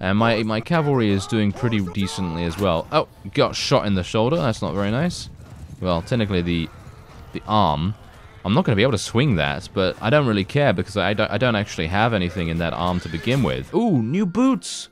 And my, my cavalry is doing pretty decently as well. Oh, got shot in the shoulder. That's not very nice. Well, technically the the arm. I'm not going to be able to swing that, but I don't really care because I don't, I don't actually have anything in that arm to begin with. Ooh, new boots!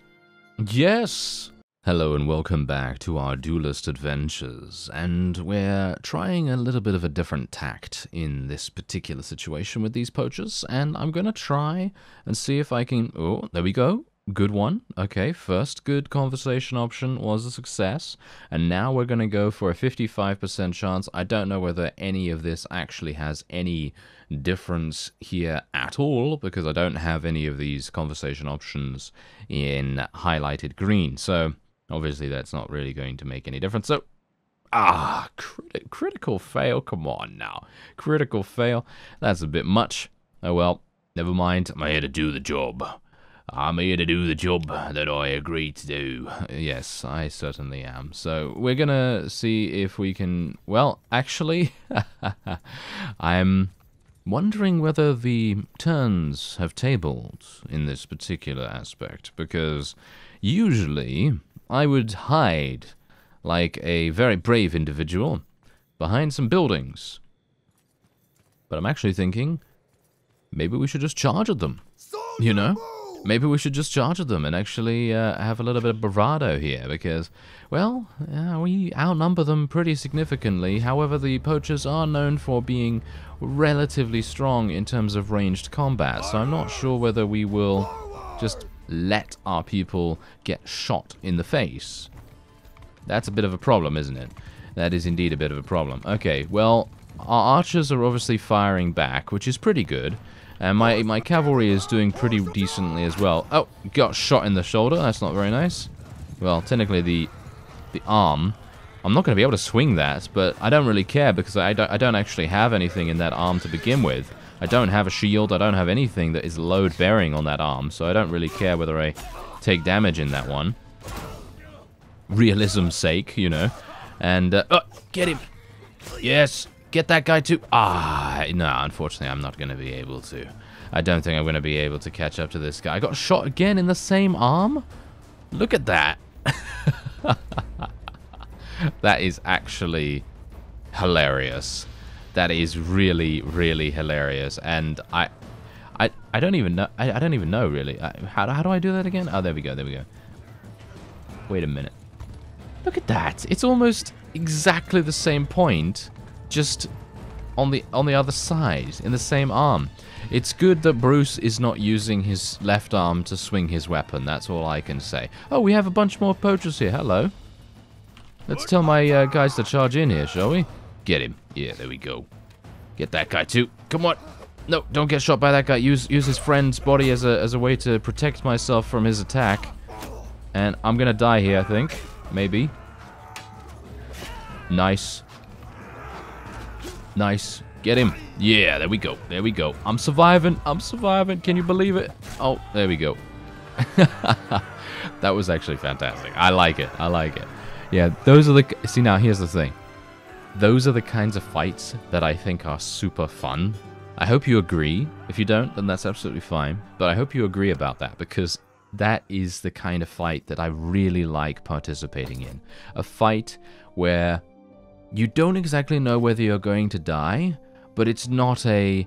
Yes! Hello and welcome back to our duelist adventures, and we're trying a little bit of a different tact in this particular situation with these poachers, and I'm going to try and see if I can... Oh, there we go. Good one. Okay, first good conversation option was a success. And now we're going to go for a 55% chance. I don't know whether any of this actually has any difference here at all because I don't have any of these conversation options in highlighted green. So obviously that's not really going to make any difference. So Ah, crit critical fail. Come on now. Critical fail. That's a bit much. Oh well, never mind. I'm here to do the job. I'm here to do the job that I agreed to do. Yes, I certainly am. So we're gonna see if we can. Well, actually, I'm wondering whether the turns have tabled in this particular aspect because usually I would hide like a very brave individual behind some buildings. But I'm actually thinking maybe we should just charge at them. You know? Maybe we should just charge at them and actually uh, have a little bit of bravado here because, well, we outnumber them pretty significantly. However, the poachers are known for being relatively strong in terms of ranged combat, so I'm not sure whether we will just let our people get shot in the face. That's a bit of a problem, isn't it? That is indeed a bit of a problem. Okay, well, our archers are obviously firing back, which is pretty good. And my, my cavalry is doing pretty decently as well. Oh, got shot in the shoulder. That's not very nice. Well, technically the the arm. I'm not going to be able to swing that, but I don't really care because I don't, I don't actually have anything in that arm to begin with. I don't have a shield. I don't have anything that is load-bearing on that arm, so I don't really care whether I take damage in that one. Realism's sake, you know. And, uh, oh, get him. Yes, get that guy too? Ah, no, unfortunately, I'm not going to be able to. I don't think I'm going to be able to catch up to this guy. I got shot again in the same arm? Look at that. that is actually hilarious. That is really, really hilarious. And I, I, I don't even know. I, I don't even know really. I, how, how do I do that again? Oh, there we go. There we go. Wait a minute. Look at that. It's almost exactly the same point just on the on the other side in the same arm. It's good that Bruce is not using his left arm to swing his weapon. That's all I can say. Oh, we have a bunch more poachers here. Hello. Let's tell my uh, guys to charge in here, shall we? Get him. Yeah, there we go. Get that guy too. Come on. No, don't get shot by that guy. Use use his friend's body as a as a way to protect myself from his attack. And I'm gonna die here, I think. Maybe. Nice. Nice. Get him. Yeah, there we go. There we go. I'm surviving. I'm surviving. Can you believe it? Oh, there we go. that was actually fantastic. I like it. I like it. Yeah, those are the... See, now, here's the thing. Those are the kinds of fights that I think are super fun. I hope you agree. If you don't, then that's absolutely fine. But I hope you agree about that because that is the kind of fight that I really like participating in. A fight where you don't exactly know whether you're going to die, but it's not a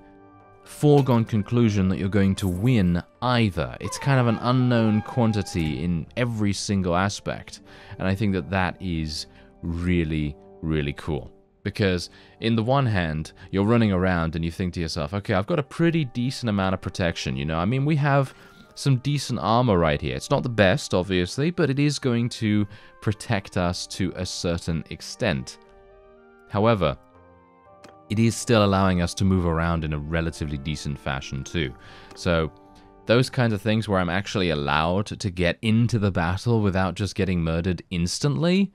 foregone conclusion that you're going to win either. It's kind of an unknown quantity in every single aspect. And I think that that is really, really cool. Because, in the one hand, you're running around and you think to yourself, okay, I've got a pretty decent amount of protection, you know? I mean, we have some decent armor right here. It's not the best, obviously, but it is going to protect us to a certain extent. However, it is still allowing us to move around in a relatively decent fashion too. So those kinds of things where I'm actually allowed to get into the battle without just getting murdered instantly,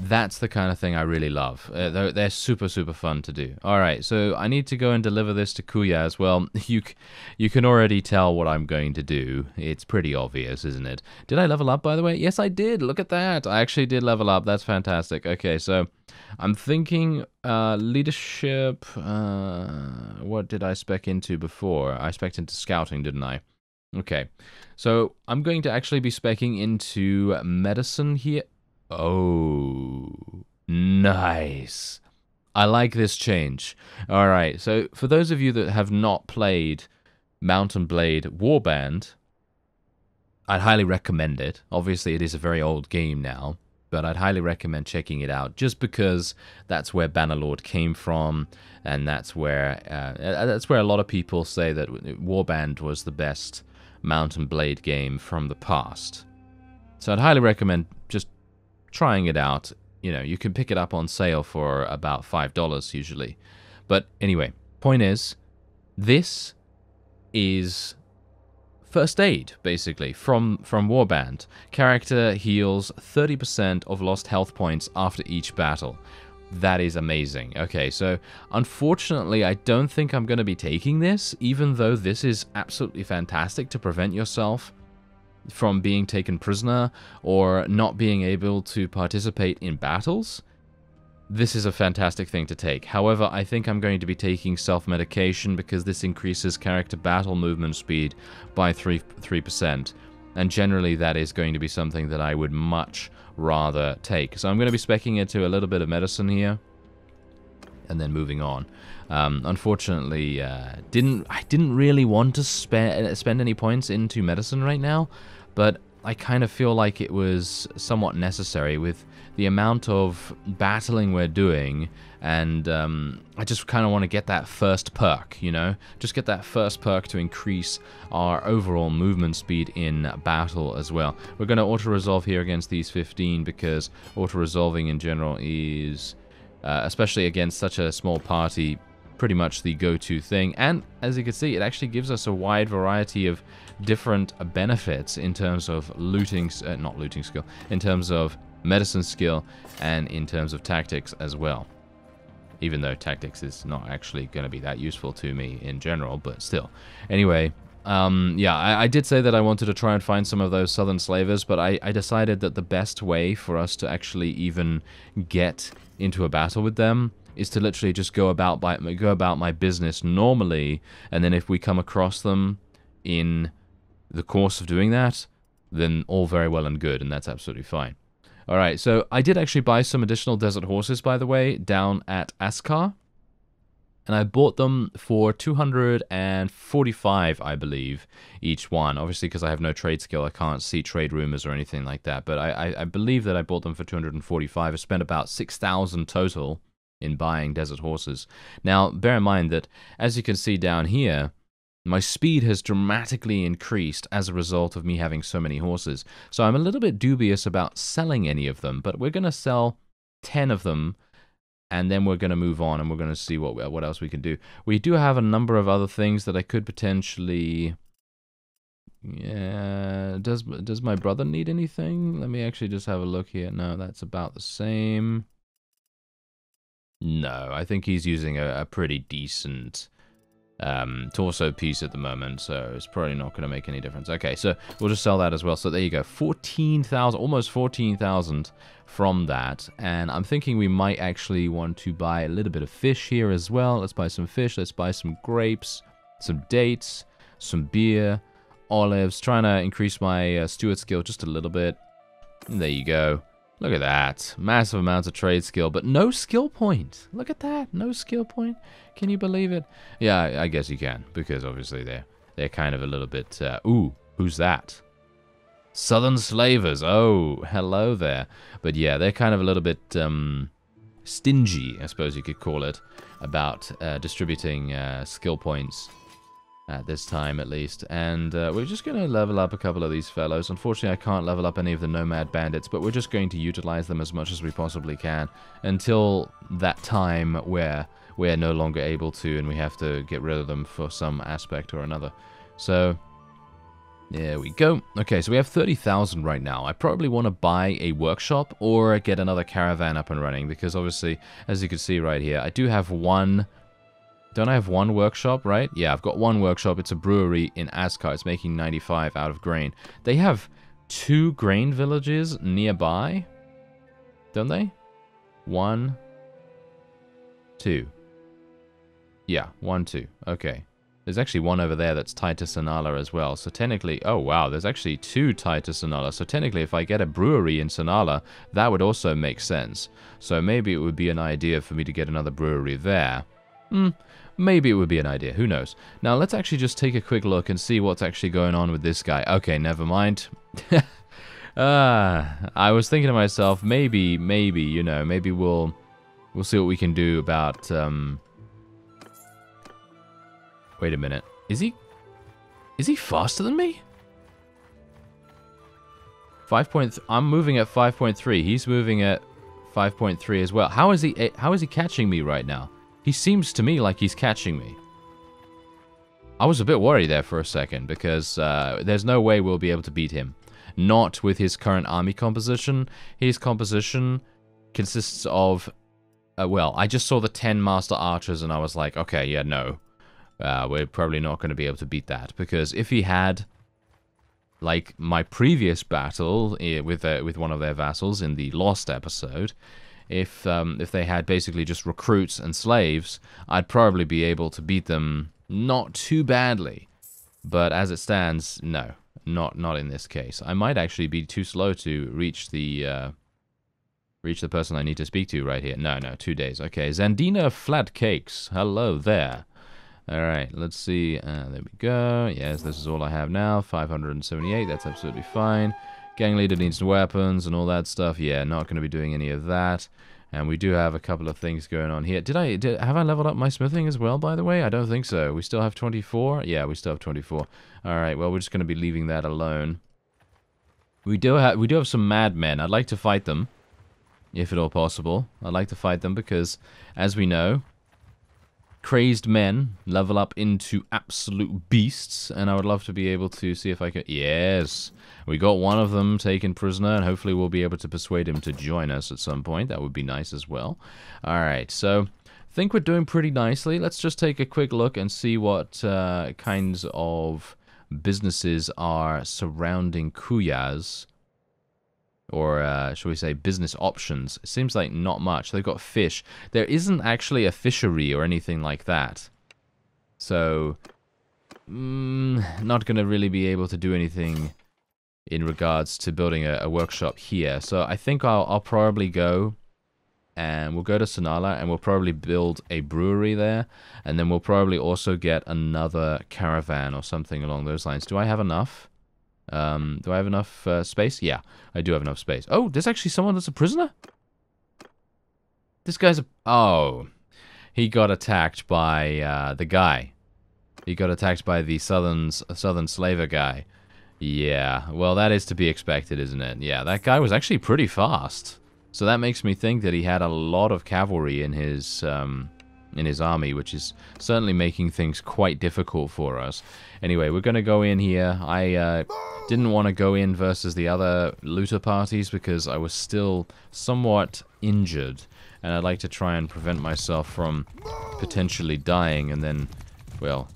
that's the kind of thing I really love. Uh, they're, they're, super, super fun to do. All right, so I need to go and deliver this to Kuya as well. You, you can already tell what I'm going to do. It's pretty obvious, isn't it? Did I level up, by the way? Yes, I did. Look at that. I actually did level up. That's fantastic. Okay, so I'm thinking uh, leadership. Uh, what did I spec into before? I spec into scouting, didn't I? Okay, so I'm going to actually be specking into medicine here. Oh, nice. I like this change. All right, so for those of you that have not played Mount and Blade Warband, I'd highly recommend it. Obviously, it is a very old game now, but I'd highly recommend checking it out just because that's where Bannerlord came from, and that's where uh, uh, that's where a lot of people say that Warband was the best Mount and Blade game from the past. So I'd highly recommend just trying it out. You know, you can pick it up on sale for about five dollars usually. But anyway, point is, this is first aid, basically, from, from Warband. Character heals 30% of lost health points after each battle. That is amazing. Okay, so unfortunately, I don't think I'm going to be taking this, even though this is absolutely fantastic to prevent yourself from being taken prisoner or not being able to participate in battles this is a fantastic thing to take. However, I think I'm going to be taking self-medication because this increases character battle movement speed by 3, 3%. And generally that is going to be something that I would much rather take. So I'm going to be specking into a little bit of medicine here. And then moving on. Um, unfortunately, uh, didn't I didn't really want to spend spend any points into medicine right now, but I kind of feel like it was somewhat necessary with the amount of battling we're doing, and um, I just kind of want to get that first perk, you know? Just get that first perk to increase our overall movement speed in battle as well. We're going to auto-resolve here against these 15 because auto-resolving in general is, uh, especially against such a small party, pretty much the go-to thing. And as you can see, it actually gives us a wide variety of different benefits in terms of looting, uh, not looting skill, in terms of medicine skill, and in terms of tactics as well. Even though tactics is not actually going to be that useful to me in general, but still. Anyway, um, yeah, I, I, did say that I wanted to try and find some of those southern slavers, but I, I decided that the best way for us to actually even get into a battle with them is to literally just go about by go about my business normally, and then if we come across them in the course of doing that, then all very well and good, and that's absolutely fine. All right, so I did actually buy some additional desert horses, by the way, down at Askar. And I bought them for 245, I believe, each one. Obviously, because I have no trade skill, I can't see trade rumors or anything like that. But I, I, I believe that I bought them for 245. I spent about 6,000 total in buying desert horses. Now, bear in mind that, as you can see down here, my speed has dramatically increased as a result of me having so many horses, so I'm a little bit dubious about selling any of them, but we're going to sell 10 of them and then we're going to move on and we're going to see what what else we can do. We do have a number of other things that I could potentially yeah, does does my brother need anything? Let me actually just have a look here. No, that's about the same. No, I think he's using a, a pretty decent um, torso piece at the moment, so it's probably not going to make any difference. Okay, so we'll just sell that as well. So there you go, 14,000, almost 14,000 from that. And I'm thinking we might actually want to buy a little bit of fish here as well. Let's buy some fish, let's buy some grapes, some dates, some beer, olives, trying to increase my uh, steward skill just a little bit. And there you go. Look at that. Massive amounts of trade skill, but no skill point. Look at that. No skill point. Can you believe it? Yeah, I guess you can, because obviously they're, they're kind of a little bit... Uh, ooh, who's that? Southern Slavers. Oh, hello there. But yeah, they're kind of a little bit um, stingy, I suppose you could call it, about uh, distributing uh, skill points at this time at least. And uh, we're just going to level up a couple of these fellows. Unfortunately, I can't level up any of the Nomad Bandits, but we're just going to utilize them as much as we possibly can until that time where we're no longer able to and we have to get rid of them for some aspect or another. So, there we go. Okay, so we have 30,000 right now. I probably want to buy a workshop or get another caravan up and running because obviously, as you can see right here, I do have one don't I have one workshop, right? Yeah, I've got one workshop. It's a brewery in Askar. It's making 95 out of grain. They have two grain villages nearby. Don't they? One, two. Yeah, one, two. Okay. There's actually one over there that's tied to Sanala as well. So technically, oh wow, there's actually two tied to Sanala. So technically, if I get a brewery in Sanala, that would also make sense. So maybe it would be an idea for me to get another brewery there. Hmm, maybe it would be an idea. Who knows? Now, let's actually just take a quick look and see what's actually going on with this guy. Okay, never mind. Ah, uh, I was thinking to myself, maybe, maybe, you know, maybe we'll we'll see what we can do about um Wait a minute. Is he... Is he faster than me? 5. Point I'm moving at 5.3. He's moving at 5.3 as well. How is he eh, how is he catching me right now? He seems to me like he's catching me. I was a bit worried there for a second because uh, there's no way we'll be able to beat him. Not with his current army composition. His composition consists of... Uh, well, I just saw the 10 Master Archers and I was like, okay, yeah, no uh, we're probably not going to be able to beat that. Because if he had, like my previous battle eh, with uh, with one of their vassals in the Lost episode, if um, if they had basically just recruits and slaves, I'd probably be able to beat them not too badly. But as it stands, no, not not in this case. I might actually be too slow to reach the uh, reach the person I need to speak to right here. No, no, two days. Okay, Zandina Flat Cakes. Hello there. Alright, let's see. Uh, there we go. Yes, this is all I have now. 578, that's absolutely fine. Gang leader needs weapons and all that stuff. Yeah, not going to be doing any of that. And we do have a couple of things going on here. Did I did, have I leveled up my smithing as well, by the way? I don't think so. We still have 24? Yeah, we still have 24. Alright, well, we're just going to be leaving that alone. We do have we do have some madmen. I'd like to fight them, if at all possible. I'd like to fight them because, as we know, crazed men level up into absolute beasts, and I would love to be able to see if I can... Yes! We got one of them taken prisoner, and hopefully we'll be able to persuade him to join us at some point. That would be nice as well. Alright, so I think we're doing pretty nicely. Let's just take a quick look and see what uh, kinds of businesses are surrounding Quyaz or uh, shall we say business options. It seems like not much. They've got fish. There isn't actually a fishery or anything like that. So, mm, not going to really be able to do anything in regards to building a, a workshop here. So I think I'll, I'll probably go and we'll go to Sanala and we'll probably build a brewery there. And then we'll probably also get another caravan or something along those lines. Do I have enough? Um, do I have enough uh, space? Yeah, I do have enough space. Oh, there's actually someone that's a prisoner? This guy's a... Oh. He got attacked by uh, the guy. He got attacked by the southern, southern slaver guy. Yeah, well, that is to be expected, isn't it? Yeah, that guy was actually pretty fast. So that makes me think that he had a lot of cavalry in his... Um, in his army, which is certainly making things quite difficult for us. Anyway, we're going to go in here. I uh, didn't want to go in versus the other looter parties because I was still somewhat injured, and I'd like to try and prevent myself from potentially dying and then, well,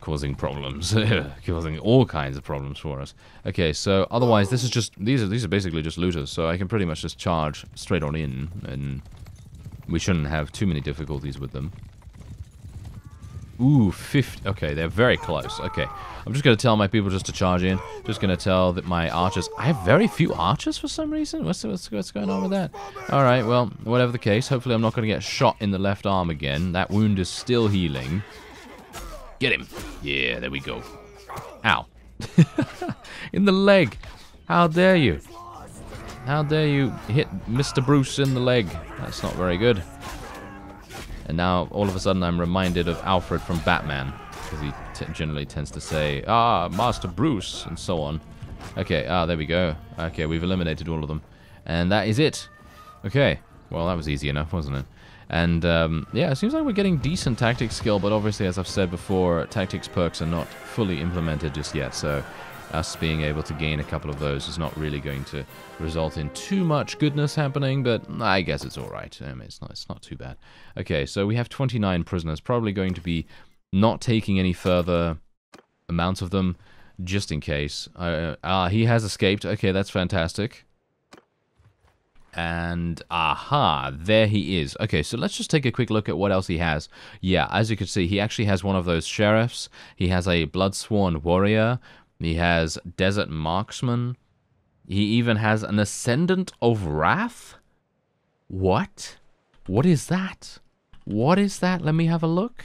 causing problems, causing all kinds of problems for us. Okay, so otherwise, this is just these are these are basically just looters, so I can pretty much just charge straight on in and we shouldn't have too many difficulties with them. Ooh, 50. Okay, they're very close. Okay. I'm just going to tell my people just to charge in. Just going to tell that my archers... I have very few archers for some reason. What's, what's, what's going on with that? Alright, well, whatever the case. Hopefully I'm not going to get shot in the left arm again. That wound is still healing. Get him. Yeah, there we go. Ow. in the leg. How dare you? How dare you hit Mr. Bruce in the leg? That's not very good. And now, all of a sudden, I'm reminded of Alfred from Batman. Because he generally tends to say, Ah, Master Bruce, and so on. Okay, ah, there we go. Okay, we've eliminated all of them. And that is it. Okay. Well, that was easy enough, wasn't it? And, um, yeah, it seems like we're getting decent tactics skill, but obviously, as I've said before, tactics perks are not fully implemented just yet, so us being able to gain a couple of those is not really going to result in too much goodness happening, but I guess it's alright. I mean, it's not, it's not too bad. Okay, so we have 29 prisoners, probably going to be not taking any further amounts of them, just in case. Uh, ah, he has escaped. Okay, that's fantastic. And aha, there he is. Okay, so let's just take a quick look at what else he has. Yeah, as you can see, he actually has one of those sheriffs. He has a Bloodsworn Warrior. He has Desert Marksman. He even has an Ascendant of Wrath. What? What is that? What is that? Let me have a look.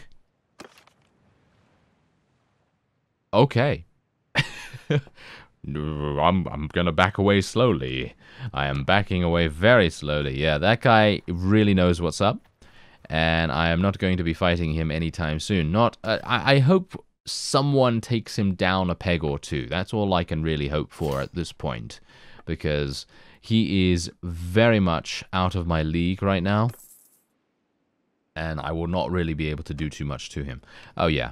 Okay. I'm, I'm gonna back away slowly. I am backing away very slowly. Yeah, that guy really knows what's up. And I am not going to be fighting him anytime soon. Not. Uh, I, I hope someone takes him down a peg or two. That's all I can really hope for at this point. Because he is very much out of my league right now. And I will not really be able to do too much to him. Oh, yeah.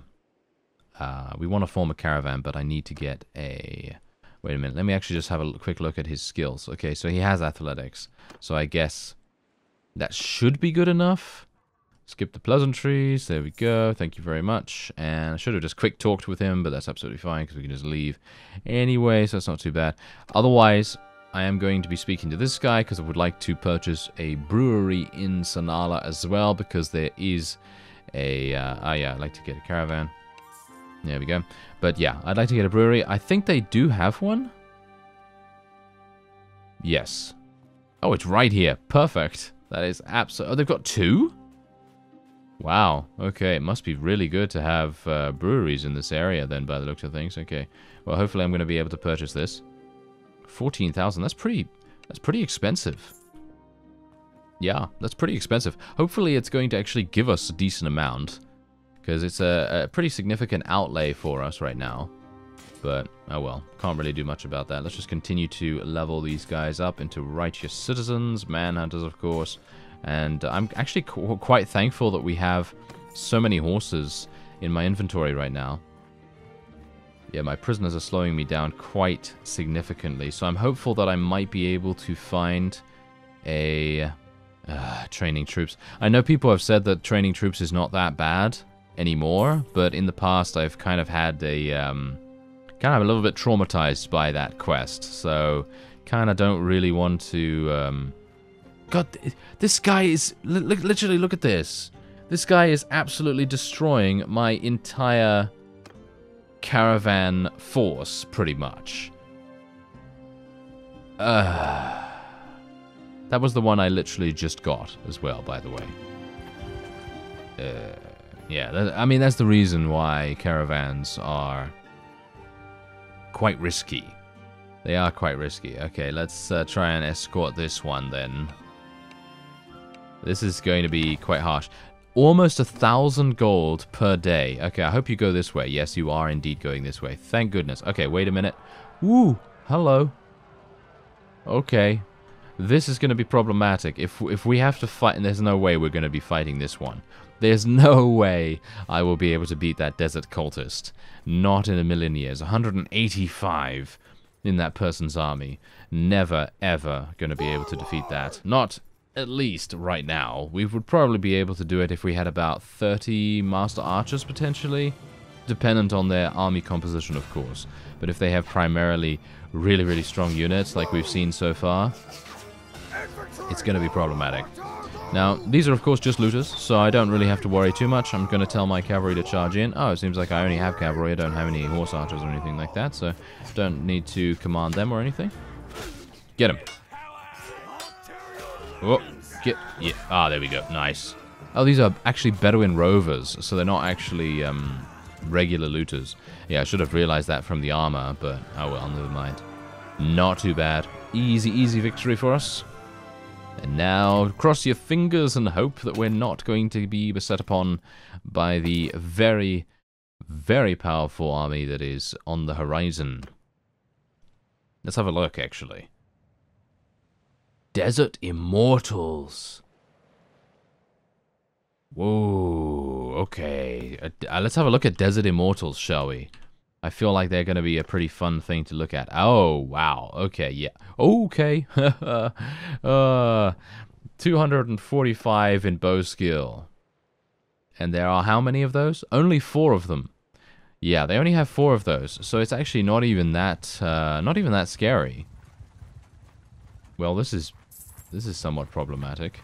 Uh, we want to form a caravan, but I need to get a... Wait a minute. Let me actually just have a quick look at his skills. Okay, so he has athletics. So I guess that should be good enough. Skip the pleasantries. There we go. Thank you very much. And I should have just quick talked with him, but that's absolutely fine because we can just leave anyway, so it's not too bad. Otherwise, I am going to be speaking to this guy because I would like to purchase a brewery in Sanala as well because there is a... Uh, oh yeah, I'd like to get a caravan. There we go. But yeah, I'd like to get a brewery. I think they do have one. Yes. Oh, it's right here. Perfect. That is absolutely... Oh, they've got two? Wow. Okay, it must be really good to have uh, breweries in this area then, by the looks of things. Okay. Well, hopefully I'm going to be able to purchase this. 14,000. That's pretty... That's pretty expensive. Yeah, that's pretty expensive. Hopefully it's going to actually give us a decent amount. Because it's a, a, pretty significant outlay for us right now. But, oh well, can't really do much about that. Let's just continue to level these guys up into righteous citizens, manhunters of course. And I'm actually qu quite thankful that we have so many horses in my inventory right now. Yeah, my prisoners are slowing me down quite significantly. So I'm hopeful that I might be able to find a... Uh, training troops. I know people have said that training troops is not that bad, anymore, but in the past I've kind of had a, um, kind of a little bit traumatized by that quest, so kind of don't really want to, um, God, this guy is, literally look at this. This guy is absolutely destroying my entire caravan force, pretty much. Uh, that was the one I literally just got as well, by the way. Uh, yeah, I mean, that's the reason why caravans are quite risky. They are quite risky. Okay, let's uh, try and escort this one then. This is going to be quite harsh. Almost a thousand gold per day. Okay, I hope you go this way. Yes, you are indeed going this way. Thank goodness. Okay, wait a minute. Woo! Hello. Okay. This is going to be problematic. If, if we have to fight, and there's no way we're going to be fighting this one. There's no way I will be able to beat that desert cultist. Not in a million years. 185 in that person's army. Never, ever going to be able to defeat that. Not at least right now. We would probably be able to do it if we had about 30 Master Archers potentially. Dependent on their army composition, of course. But if they have primarily really, really strong units like we've seen so far, it's going to be problematic. Now, these are of course just looters, so I don't really have to worry too much. I'm going to tell my cavalry to charge in. Oh, it seems like I only have cavalry. I don't have any horse archers or anything like that, so don't need to command them or anything. Get him. Oh, get... Yeah. Ah, there we go. Nice. Oh, these are actually Bedouin rovers, so they're not actually um, regular looters. Yeah, I should have realized that from the armor, but oh well, never mind. Not too bad. Easy, easy victory for us. And now, cross your fingers and hope that we're not going to be beset upon by the very, very powerful army that is on the horizon. Let's have a look, actually. Desert Immortals. Whoa, okay. Uh, let's have a look at Desert Immortals, shall we? I feel like they're going to be a pretty fun thing to look at. Oh, wow. Okay, yeah. Okay. uh, 245 in bow skill. And there are how many of those? Only four of them. Yeah, they only have four of those. So it's actually not even that, uh, not even that scary. Well, this is this is somewhat problematic.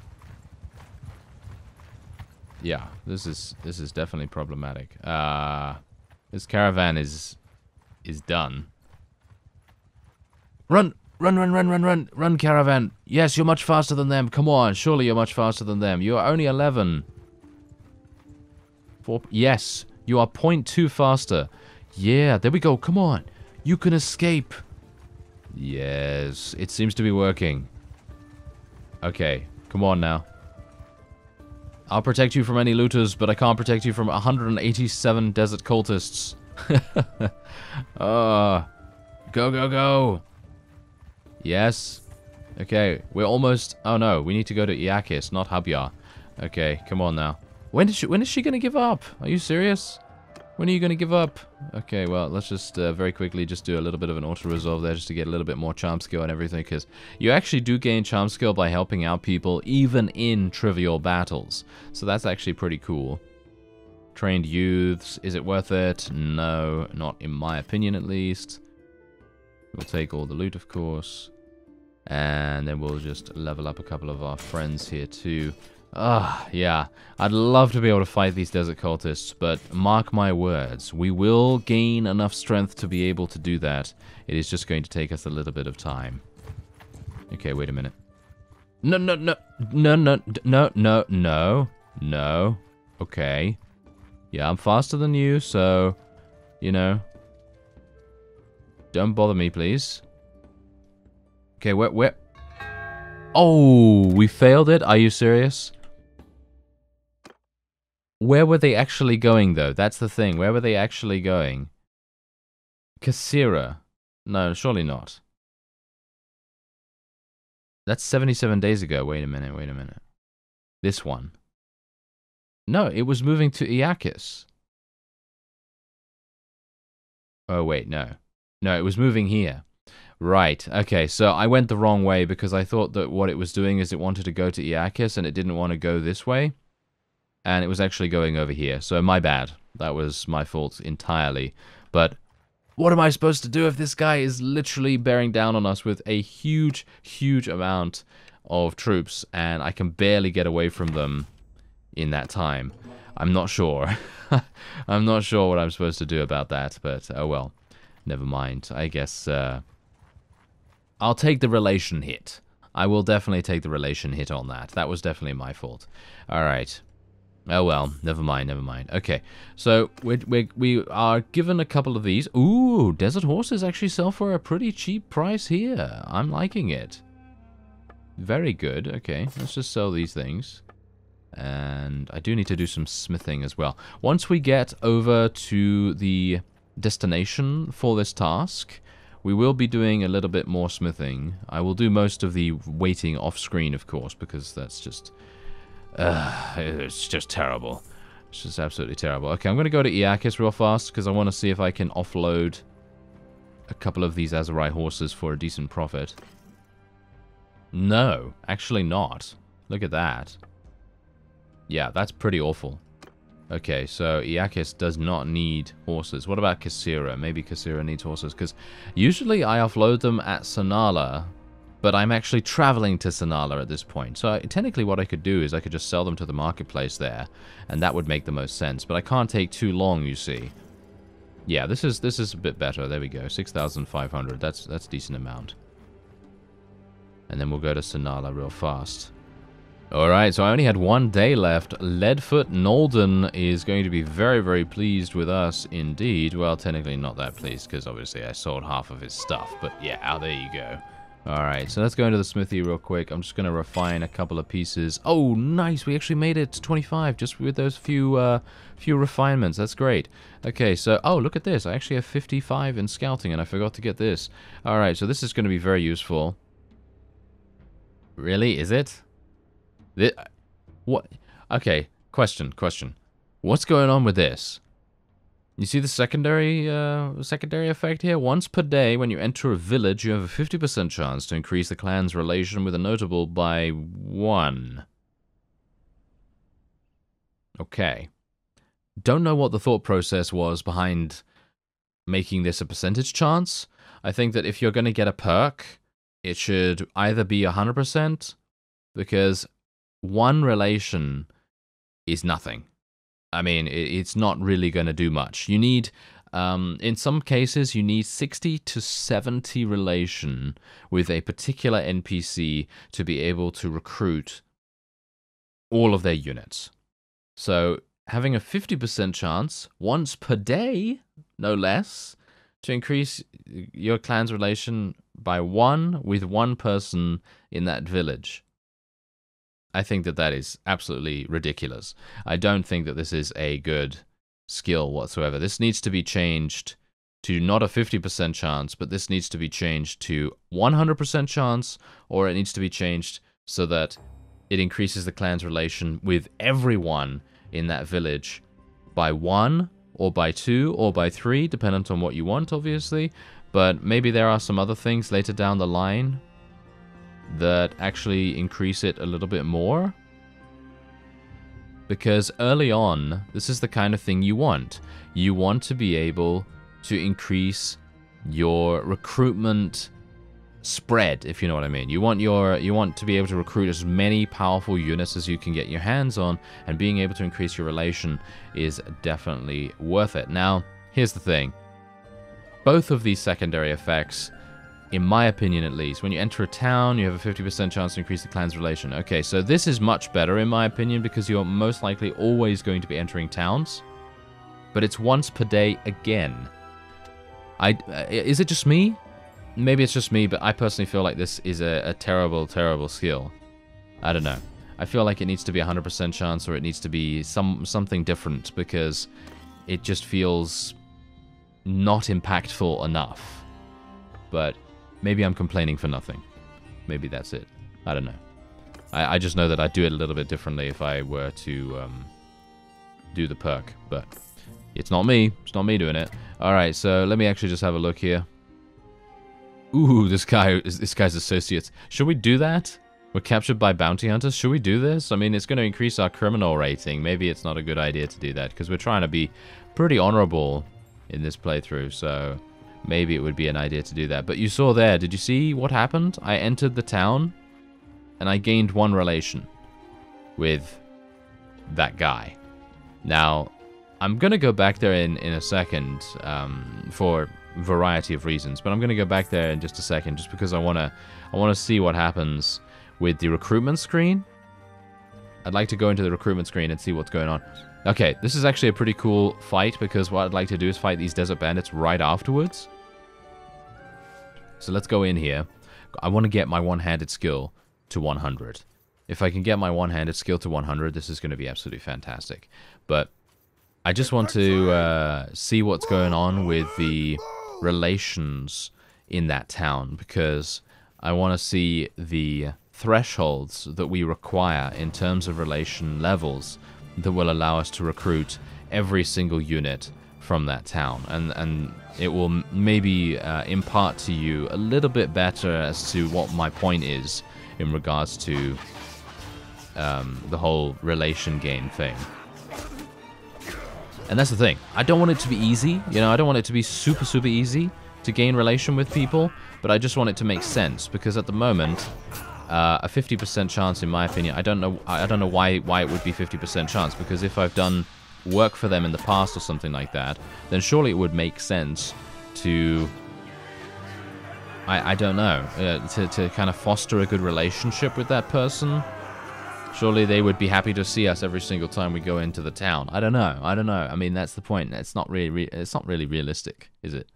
Yeah, this is this is definitely problematic. Uh, this caravan is is done. Run, run, run, run, run, run, run, caravan. Yes, you're much faster than them. Come on, surely you're much faster than them. You are only 11. Four, yes, you are 0.2 faster. Yeah, there we go. Come on. You can escape. Yes, it seems to be working. Okay, come on now. I'll protect you from any looters, but I can't protect you from 187 desert cultists. uh, go, go, go. Yes. Okay, we're almost... Oh no, we need to go to Iyakis, not Habyar. Okay, come on now. When is she, when is she going to give up? Are you serious? When are you going to give up? Okay, well, let's just uh, very quickly just do a little bit of an auto-resolve there just to get a little bit more charm skill and everything, because you actually do gain charm skill by helping out people, even in trivial battles. So that's actually pretty cool. Trained youths, is it worth it? No, not in my opinion at least. We'll take all the loot, of course. And then we'll just level up a couple of our friends here too. Ah, yeah. I'd love to be able to fight these desert cultists, but mark my words, we will gain enough strength to be able to do that. It is just going to take us a little bit of time. Okay, wait a minute. No, no, no, no, no, no, no, no, no. Okay. Yeah, I'm faster than you, so, you know. Don't bother me, please. Okay, where, where? Oh, we failed it? Are you serious? Where were they actually going, though? That's the thing. Where were they actually going? Qasira. No, surely not. That's 77 days ago. Wait a minute, wait a minute. This one. No, it was moving to Iyakis. Oh, wait, no. No, it was moving here. Right, okay, so I went the wrong way because I thought that what it was doing is it wanted to go to Iyakis and it didn't want to go this way and it was actually going over here. So my bad. That was my fault entirely. But what am I supposed to do if this guy is literally bearing down on us with a huge, huge amount of troops and I can barely get away from them in that time? I'm not sure. I'm not sure what I'm supposed to do about that, but oh well. Never mind. I guess uh, I'll take the relation hit. I will definitely take the relation hit on that. That was definitely my fault. Alright. Oh well, never mind, never mind. Okay, so we we we are given a couple of these. Ooh, desert horses actually sell for a pretty cheap price here. I'm liking it. Very good. Okay, let's just sell these things. And I do need to do some smithing as well. Once we get over to the destination for this task, we will be doing a little bit more smithing. I will do most of the waiting off screen, of course, because that's just uh, it's just terrible. It's just absolutely terrible. Okay, I'm going to go to Iyakis real fast because I want to see if I can offload a couple of these Aserai horses for a decent profit. No, actually not. Look at that. Yeah, that's pretty awful. Okay, so Iyakis does not need horses. What about Qasira? Maybe Qasira needs horses, because usually I offload them at Sanala but I'm actually traveling to Sanala at this point. So I, technically what I could do is I could just sell them to the marketplace there, and that would make the most sense. But I can't take too long, you see. Yeah, this is this is a bit better. There we go. 6,500. That's that's a decent amount. And then we'll go to Sanala real fast. Alright, so I only had one day left. Leadfoot Nolden is going to be very, very pleased with us indeed. Well, technically not that pleased, because obviously I sold half of his stuff. But yeah, oh, there you go. Alright, so let's go into the smithy real quick. I'm just going to refine a couple of pieces. Oh, nice! We actually made it to 25 just with those few uh, few refinements. That's great. Okay, so... Oh, look at this. I actually have 55 in scouting, and I forgot to get this. Alright, so this is going to be very useful. Really? Is it? This, what? Okay, question, question. What's going on with this? You see the secondary uh, secondary effect here? Once per day, when you enter a village, you have a 50% chance to increase the clan's relation with a notable by one. Okay. Don't know what the thought process was behind making this a percentage chance. I think that if you're going to get a perk, it should either be 100% because one relation is nothing. I mean, it's not really going to do much. You need, um, in some cases, you need 60 to 70 relation with a particular NPC to be able to recruit all of their units. So having a 50% chance once per day, no less, to increase your clan's relation by one with one person in that village. I think that that is absolutely ridiculous. I don't think that this is a good skill whatsoever. This needs to be changed to not a 50% chance, but this needs to be changed to 100% chance, or it needs to be changed so that it increases the clan's relation with everyone in that village by one, or by two, or by three, dependent on what you want, obviously. But maybe there are some other things later down the line that actually increase it a little bit more. Because early on, this is the kind of thing you want. You want to be able to increase your recruitment spread, if you know what I mean. You want your you want to be able to recruit as many powerful units as you can get your hands on, and being able to increase your relation is definitely worth it. Now, here's the thing. Both of these secondary effects, in my opinion at least, when you enter a town, you have a 50% chance to increase the clan's relation. Okay, so this is much better in my opinion because you're most likely always going to be entering towns. But it's once per day again. I, uh, is it just me? maybe it's just me, but I personally feel like this is a, a terrible, terrible skill. I don't know. I feel like it needs to be 100% chance or it needs to be some something different because it just feels not impactful enough. But maybe I'm complaining for nothing. Maybe that's it. I don't know. I, I just know that I'd do it a little bit differently if I were to um, do the perk, but it's not me. It's not me doing it. Alright, so let me actually just have a look here. Ooh, this guy, this guy's associates. Should we do that? We're captured by bounty hunters. Should we do this? I mean, it's going to increase our criminal rating. Maybe it's not a good idea to do that because we're trying to be pretty honorable in this playthrough. So maybe it would be an idea to do that. But you saw there, did you see what happened? I entered the town and I gained one relation with that guy. Now, I'm going to go back there in, in a second um, for variety of reasons. But I'm going to go back there in just a second, just because I want to, I want to see what happens with the recruitment screen. I'd like to go into the recruitment screen and see what's going on. Okay, this is actually a pretty cool fight because what I'd like to do is fight these desert bandits right afterwards. So let's go in here. I want to get my one-handed skill to 100. If I can get my one-handed skill to 100, this is going to be absolutely fantastic. But I just want to uh, see what's going on with the relations in that town because I want to see the thresholds that we require in terms of relation levels that will allow us to recruit every single unit from that town and and it will maybe uh, impart to you a little bit better as to what my point is in regards to um, the whole relation gain thing. And that's the thing. I don't want it to be easy. You know, I don't want it to be super, super easy to gain relation with people, but I just want it to make sense because at the moment, uh, a 50% chance, in my opinion, I don't know. I don't know why why it would be 50% chance because if I've done work for them in the past or something like that, then surely it would make sense to. I, I don't know uh, to to kind of foster a good relationship with that person Surely they would be happy to see us every single time we go into the town. I don't know. I don't know. I mean, that's the point. It's not really, it's not really realistic, is it?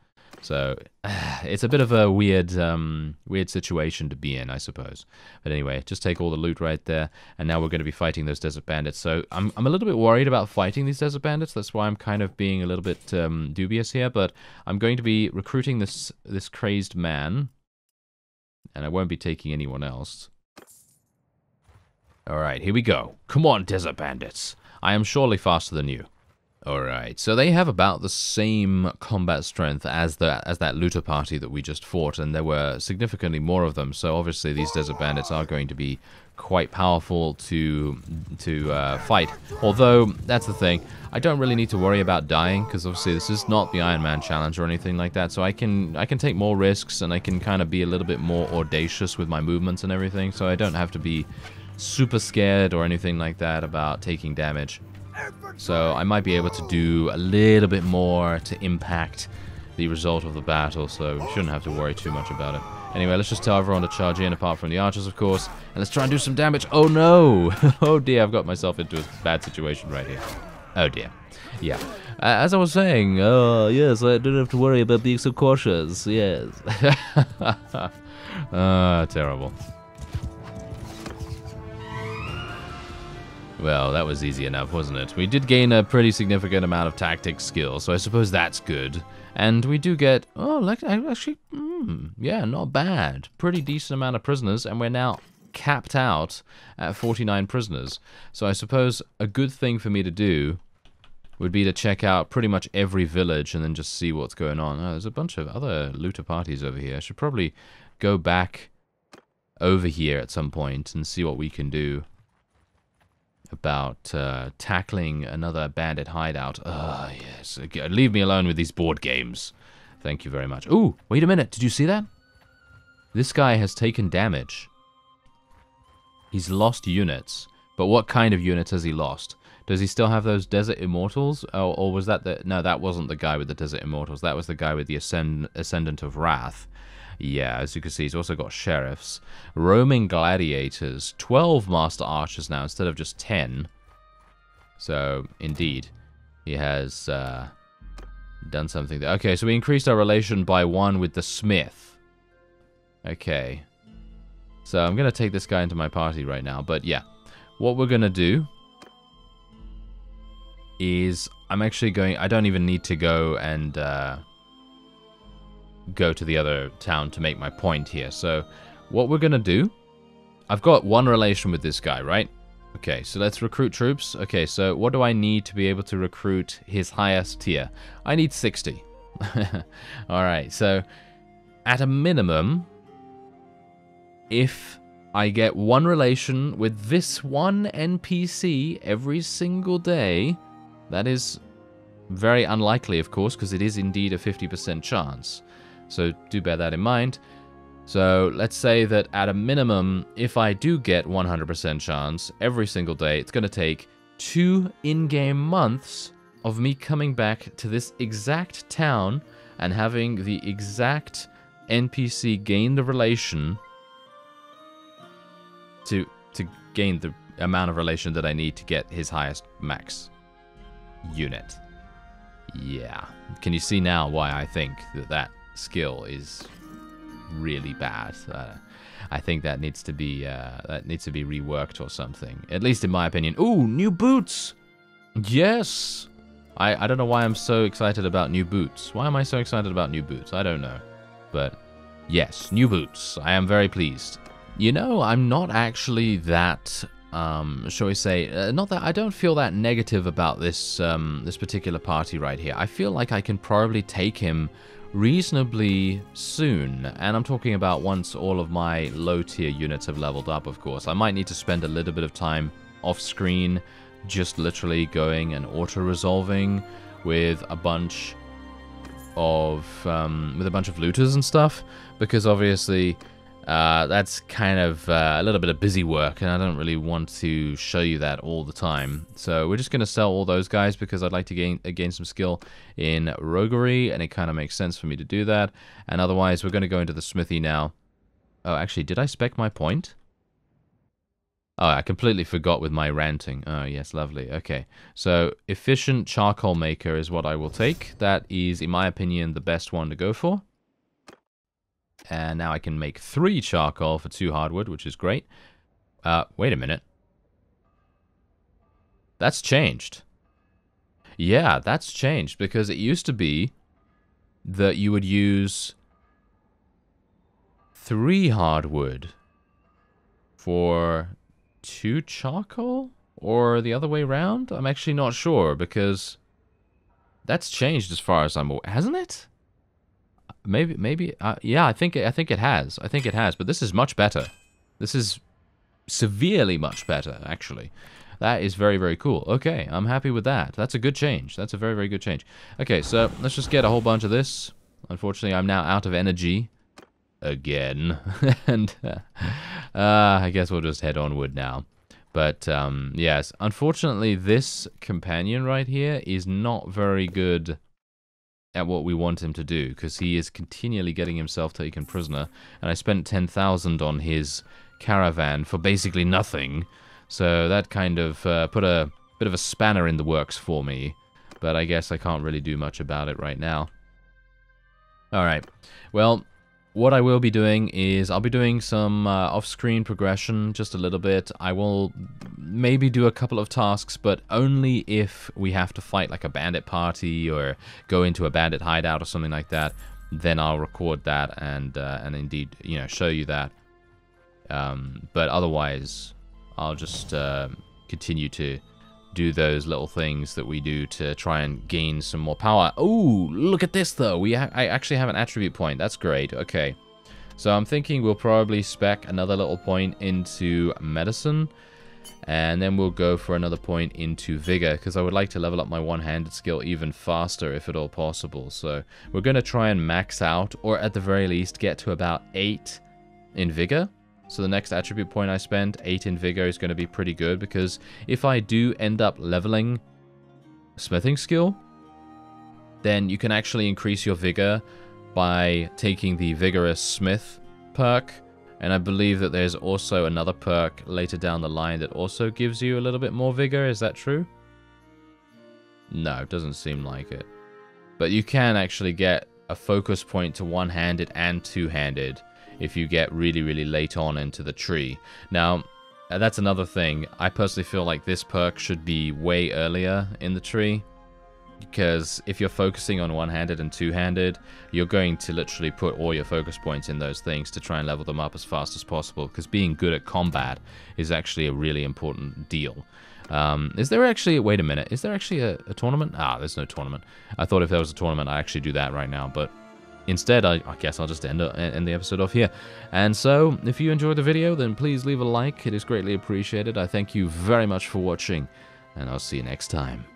So it's a bit of a weird, um, weird situation to be in, I suppose. But anyway, just take all the loot right there, and now we're going to be fighting those desert bandits. So I'm, I'm a little bit worried about fighting these desert bandits. That's why I'm kind of being a little bit um, dubious here. But I'm going to be recruiting this this crazed man, and I won't be taking anyone else. Alright, here we go. Come on, desert bandits. I am surely faster than you. Alright, so they have about the same combat strength as the as that looter party that we just fought, and there were significantly more of them, so obviously these desert bandits are going to be quite powerful to to uh, fight. Although, that's the thing, I don't really need to worry about dying, because obviously this is not the Iron Man challenge or anything like that, so I can I can take more risks, and I can kind of be a little bit more audacious with my movements and everything, so I don't have to be super scared or anything like that about taking damage. So I might be able to do a little bit more to impact the result of the battle, so we shouldn't have to worry too much about it. Anyway, let's just tell everyone to charge in, apart from the archers, of course. And let's try and do some damage. Oh, no! oh, dear, I've got myself into a bad situation right here. Oh, dear. Yeah. Uh, as I was saying, uh, yes, I don't have to worry about being so cautious. Yes. Ah, uh, terrible. Well, that was easy enough, wasn't it? We did gain a pretty significant amount of tactics skill, so I suppose that's good. And we do get, oh, like, actually, mm, yeah, not bad. Pretty decent amount of prisoners, and we're now capped out at 49 prisoners. So I suppose a good thing for me to do would be to check out pretty much every village and then just see what's going on. Oh, there's a bunch of other looter parties over here. I should probably go back over here at some point and see what we can do about uh, tackling another bandit hideout. Ah, yes. Leave me alone with these board games. Thank you very much. Ooh, wait a minute. Did you see that? This guy has taken damage. He's lost units. But what kind of units has he lost? Does he still have those Desert Immortals? Or, or was that the... No, that wasn't the guy with the Desert Immortals. That was the guy with the Ascend, Ascendant of Wrath. Yeah, as you can see, he's also got sheriffs. Roaming gladiators. 12 master archers now instead of just 10. So, indeed, he has uh, done something there. Okay, so we increased our relation by one with the smith. Okay. So I'm going to take this guy into my party right now. But yeah, what we're going to do is I'm actually going... I don't even need to go and... Uh, go to the other town to make my point here. So what we're going to do, I've got one relation with this guy, right? Okay, so let's recruit troops. Okay, so what do I need to be able to recruit his highest tier? I need 60. Alright, so at a minimum, if I get one relation with this one NPC every single day, that is very unlikely, of course, because it is indeed a 50% chance. So do bear that in mind. So let's say that at a minimum, if I do get 100% chance every single day, it's going to take two in-game months of me coming back to this exact town and having the exact NPC gain the relation to to gain the amount of relation that I need to get his highest max unit. Yeah. Can you see now why I think that that skill is really bad. Uh, I think that needs to be uh, that needs to be reworked or something. At least in my opinion. Ooh, new boots. Yes. I I don't know why I'm so excited about new boots. Why am I so excited about new boots? I don't know. But yes, new boots. I am very pleased. You know, I'm not actually that um, shall we say, uh, not that I don't feel that negative about this um, this particular party right here. I feel like I can probably take him reasonably soon, and I'm talking about once all of my low tier units have leveled up, of course. I might need to spend a little bit of time off screen, just literally going and auto-resolving with a bunch of um, with a bunch of looters and stuff, because obviously uh, that's kind of uh, a little bit of busy work, and I don't really want to show you that all the time. So we're just going to sell all those guys because I'd like to gain uh, gain some skill in roguery, and it kind of makes sense for me to do that. And otherwise, we're going to go into the smithy now. Oh, actually, did I spec my point? Oh, I completely forgot with my ranting. Oh, yes, lovely. Okay, so efficient charcoal maker is what I will take. That is, in my opinion, the best one to go for. And now I can make three charcoal for two hardwood, which is great. Uh, wait a minute. That's changed. Yeah, that's changed because it used to be that you would use three hardwood for two charcoal or the other way around? I'm actually not sure because that's changed as far as I'm aware. Hasn't it? Maybe, maybe, uh, yeah, I think, I think it has. I think it has, but this is much better. This is severely much better, actually. That is very, very cool. Okay, I'm happy with that. That's a good change. That's a very, very good change. Okay, so let's just get a whole bunch of this. Unfortunately, I'm now out of energy again. and uh, Uh, I guess we'll just head onward now. But um, yes, unfortunately, this companion right here is not very good at what we want him to do because he is continually getting himself taken prisoner. And I spent 10,000 on his caravan for basically nothing. So that kind of uh, put a bit of a spanner in the works for me. But I guess I can't really do much about it right now. Alright, well, what I will be doing is I'll be doing some uh, off-screen progression just a little bit. I will maybe do a couple of tasks, but only if we have to fight like a bandit party or go into a bandit hideout or something like that. Then I'll record that and uh, and indeed you know show you that. Um, but otherwise, I'll just uh, continue to do those little things that we do to try and gain some more power. Oh, look at this though. We I actually have an attribute point. That's great. Okay. So I'm thinking we'll probably spec another little point into medicine. And then we'll go for another point into vigor. Because I would like to level up my one-handed skill even faster if at all possible. So we're going to try and max out. Or at the very least get to about 8 in vigor. So the next attribute point I spend, 8 in Vigor, is going to be pretty good because if I do end up leveling smithing skill, then you can actually increase your Vigor by taking the Vigorous Smith perk. And I believe that there's also another perk later down the line that also gives you a little bit more Vigor. Is that true? No, it doesn't seem like it. But you can actually get a focus point to one-handed and two-handed if you get really, really late on into the tree. Now, uh, that's another thing. I personally feel like this perk should be way earlier in the tree. Because if you're focusing on one-handed and two-handed, you're going to literally put all your focus points in those things to try and level them up as fast as possible. Because being good at combat is actually a really important deal. Um, is there actually, wait a minute, is there actually a, a tournament? Ah, there's no tournament. I thought if there was a tournament, I'd actually do that right now, but Instead, I, I, guess I'll just end, uh, end the episode off here. And so, if you enjoyed the video, then please leave a like. It is greatly appreciated. I thank you very much for watching, and I'll see you next time.